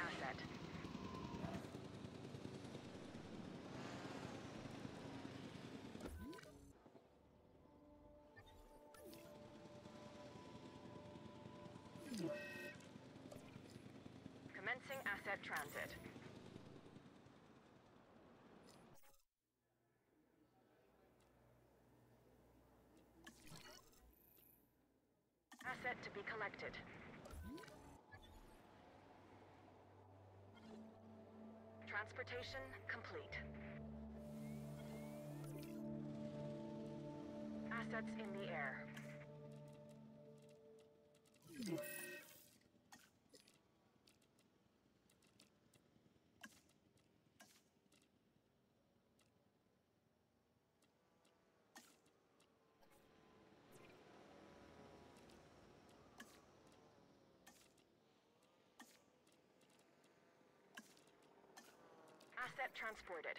asset. Commencing asset transit. Asset to be collected. Transportation complete. Assets in the air. Asset transported.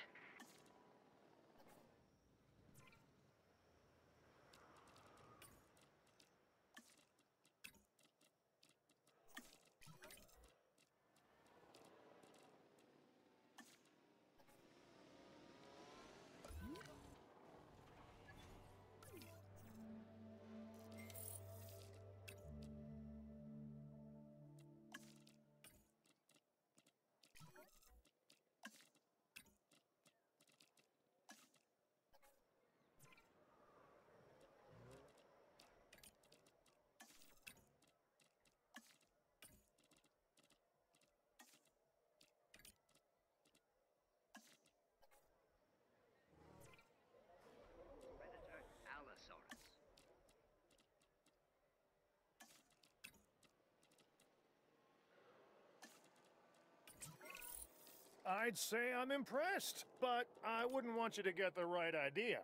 I'd say I'm impressed, but I wouldn't want you to get the right idea.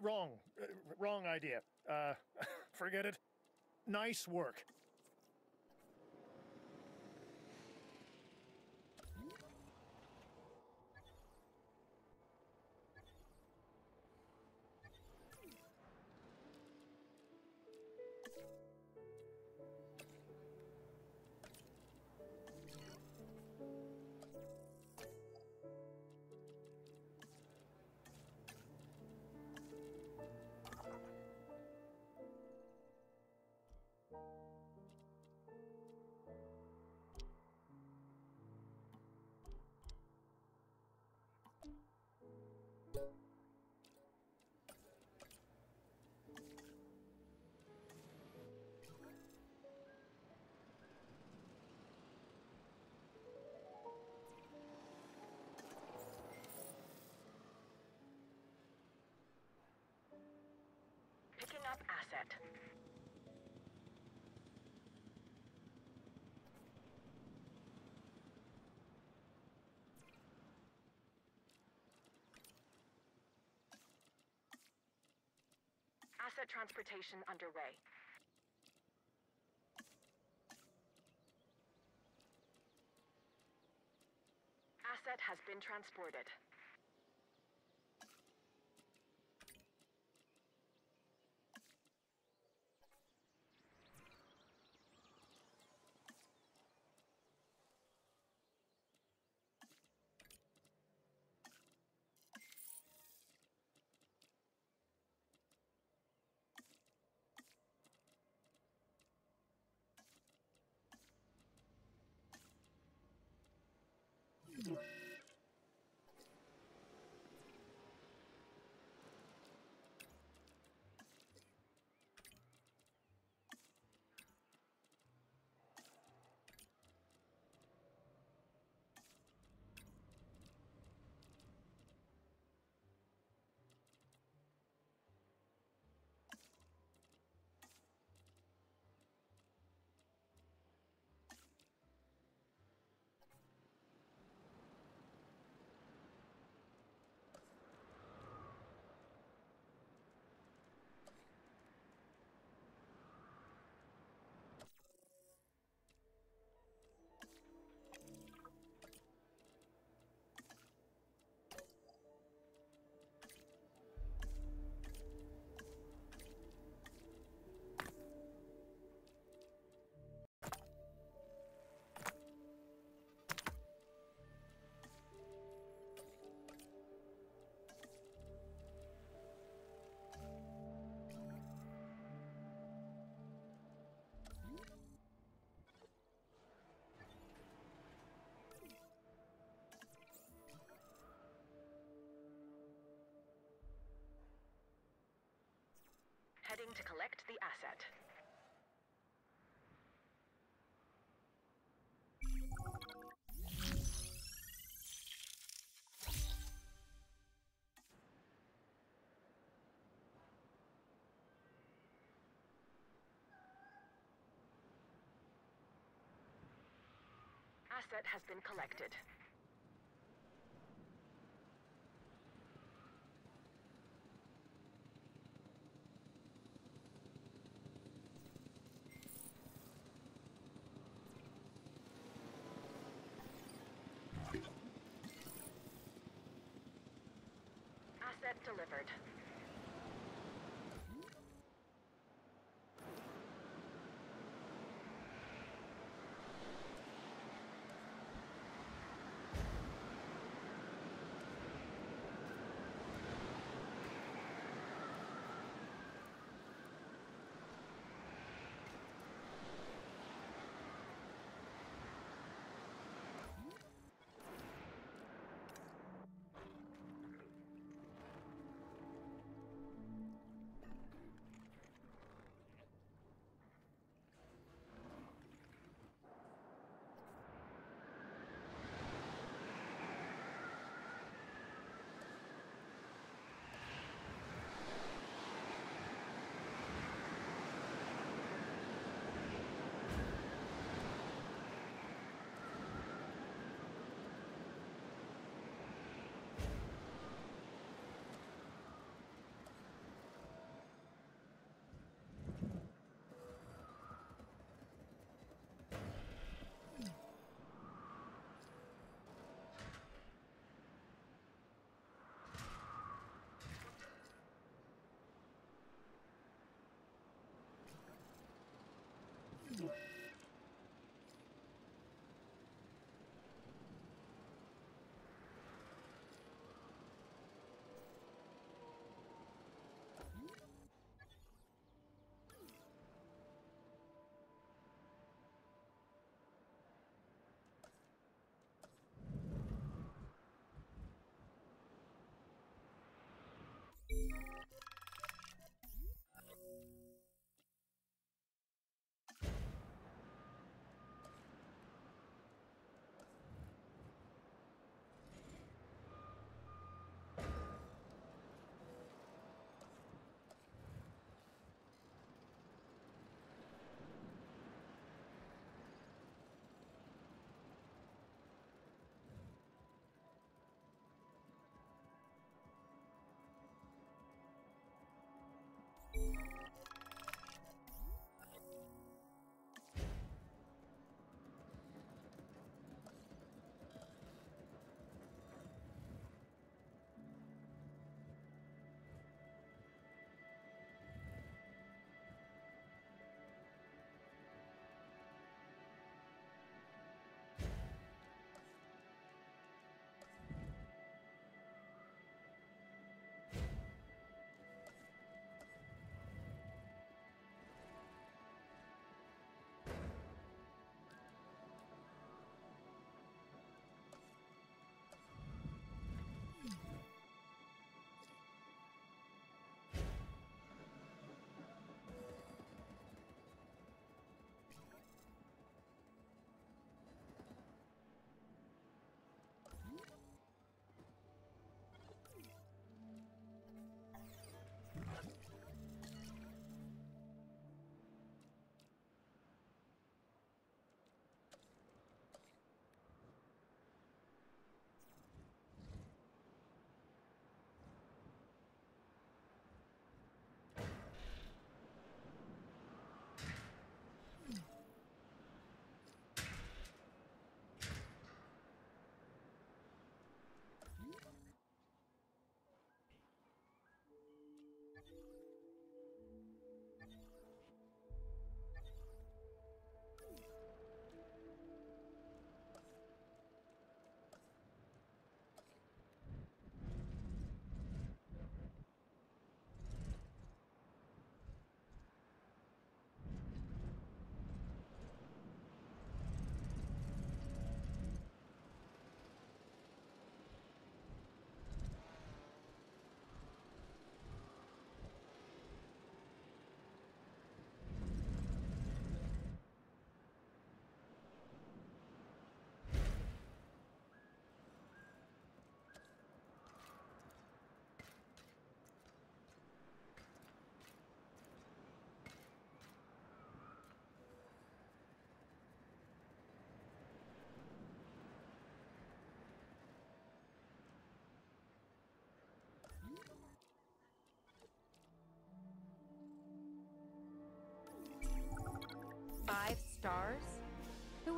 Wrong. Uh, wrong idea. Uh, forget it. Nice work. Asset transportation underway. Asset has been transported. Proceeding to collect the asset. Asset has been collected. Asset delivered.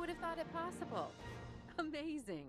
Would have thought it possible? Amazing.